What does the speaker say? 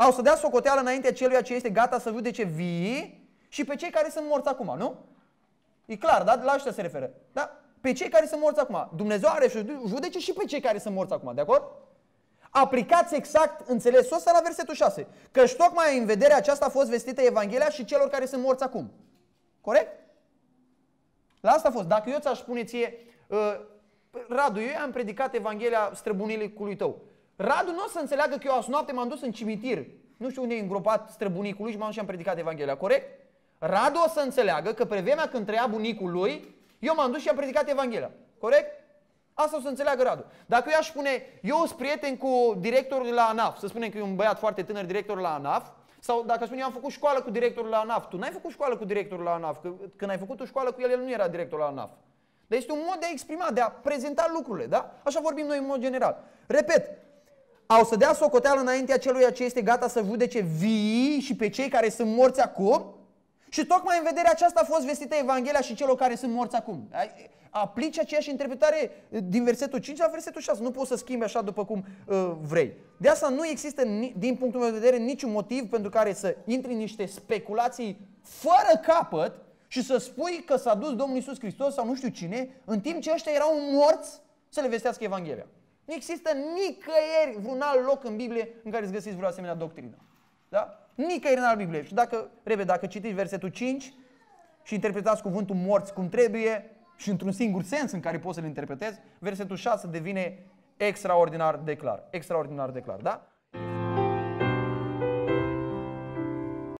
Au să dea socoteală înaintea celuia ce este gata să judece vii și pe cei care sunt morți acum, nu? E clar, da? La ăștia se referă. Da? Pe cei care sunt morți acum. Dumnezeu are să judece și pe cei care sunt morți acum, de acord? Aplicați exact înțelesul ăsta la versetul 6. Căci tocmai în vederea aceasta a fost vestită Evanghelia și celor care sunt morți acum. Corect? La asta a fost. Dacă eu ți-aș spune ție, uh, Radu, eu am predicat Evanghelia străbunicului tău. Radu nu o să înțeleagă că eu azi noapte m-am dus în cimitir. Nu știu unde e îngropat străbunicul și m-am și am predicat Evanghelia, corect? Radu o să înțeleagă că pe vremea când trăia bunicul lui, eu m-am dus și am predicat Evanghelia. Corect? Asta o să înțeleagă Radu. Dacă eu aș spune, eu sunt prieten cu directorul de la ANAF, să spunem că e un băiat foarte tânăr director la ANAF, sau dacă spune, eu am făcut școală cu directorul la ANAF, tu n-ai făcut școală cu directorul la ANAF, că când ai făcut o școală cu el, el nu era director la ANAF. Dar este un mod de a exprima, de a prezenta lucrurile, da? Așa vorbim noi în mod general. Repet, au să dea socoteală înaintea celui ce este gata să judece vii și pe cei care sunt morți acum și tocmai în vederea aceasta a fost vestită Evanghelia și celor care sunt morți acum. Aplici aceeași interpretare din versetul 5 la versetul 6. Nu poți să schimbi așa după cum uh, vrei. De asta nu există, din punctul meu de vedere, niciun motiv pentru care să intri în niște speculații fără capăt și să spui că s-a dus Domnul Isus Hristos sau nu știu cine, în timp ce ăștia erau morți să le vestească Evanghelia. Nu există nicăieri vreun alt loc în Biblie în care îți găsiți vreo asemenea doctrină. Da? Nicăieri în alt Biblie. Și dacă, repede, dacă citiți versetul 5 și interpretați cuvântul morți cum trebuie și într-un singur sens în care poți să-l interpretezi, versetul 6 devine extraordinar de clar. Extraordinar de clar, da?